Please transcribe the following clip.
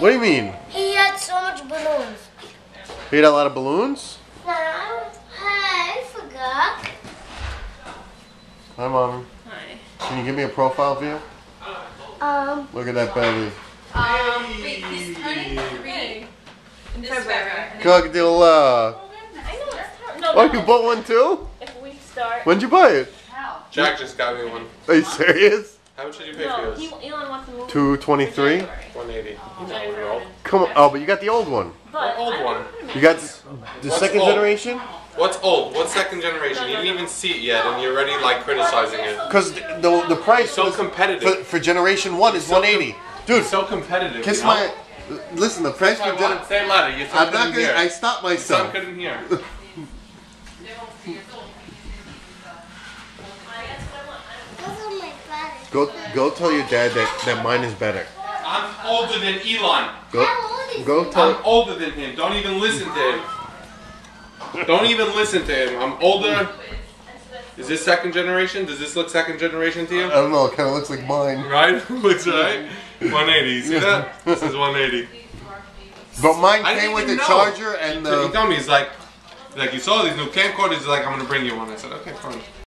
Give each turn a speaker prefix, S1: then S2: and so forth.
S1: What do you mean?
S2: He had so much balloons.
S1: He had a lot of balloons?
S2: No, I, I forgot.
S1: Hi, mommy.
S3: Hi.
S1: Can you give me a profile view?
S2: Um,
S1: Look at that belly.
S3: Um, wait, he's turning three in February.
S1: Cocktail.
S3: I know it's hard. No,
S1: Oh,
S3: no,
S1: you bought one too?
S3: if we start.
S1: When'd you buy it?
S3: How?
S4: Jack just got me one.
S1: Are you serious?
S4: How much did you pay
S3: No,
S4: for
S3: he,
S4: yours?
S3: Elon wants to move.
S1: Two
S3: for
S1: twenty-three.
S3: January.
S4: 180.
S3: January.
S1: Come on. Oh, but you got the old one.
S3: But
S4: old
S3: I
S4: one?
S3: don't.
S1: You got the, the
S4: What's
S1: second
S4: old?
S1: generation?
S4: What's old? What's second generation? You didn't even see it yet, and you're already like criticizing it.
S1: Because the, the the price
S4: So
S1: was-
S4: competitive.
S1: for, for generation one is
S4: So
S1: one eighty. Dude,
S4: So competitive.
S1: kiss
S4: you know?
S1: my. Listen, the price
S4: Kiss
S1: for
S4: my
S1: gen-
S4: what? Say it louder. Your son
S1: I'm not gonna.
S4: hear.
S1: I stopped
S4: Your son
S1: myself.
S4: couldn't hear.
S2: those are.
S1: Go go tell your dad that, that mine is better.
S4: I'm older than Elon.
S1: Go
S2: How old is
S1: go
S4: I'm older than him. Don't even listen to him. Don't even listen to him. I'm older. Is this second generation? Does this look second generation to you?
S1: I don't know. It kind of looks like mine.
S4: Right? Looks right. 180. You see that? This is 180.
S1: But mine came with the
S4: know.
S1: charger and
S4: He
S1: the.
S4: told me he's like, like you saw these new camcorders. He's like, I'm gonna bring you one. I said, okay, fine.